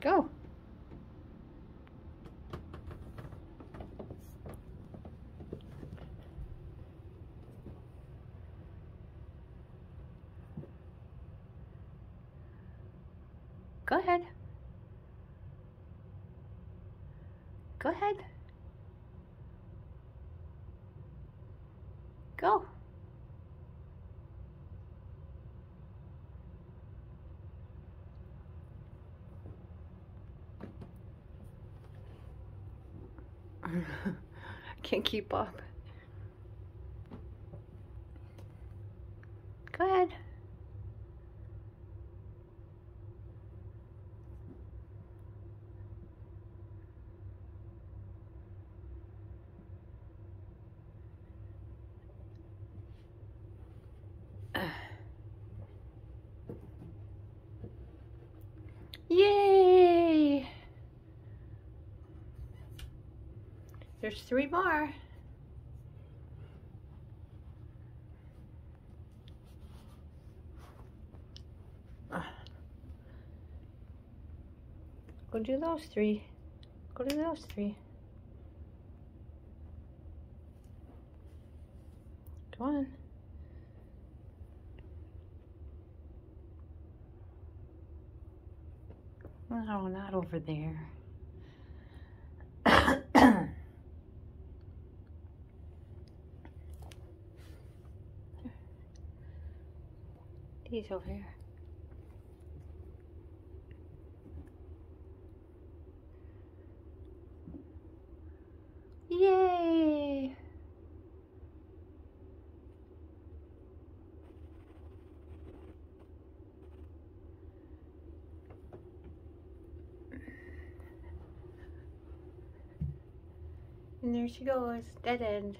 Go. Go ahead. Go ahead. Go. Can't keep up. Go ahead. Yay! There's three more. Go do those three. Go do those three. Come on. No, not over there. These over here. Yay! And there she goes, dead end.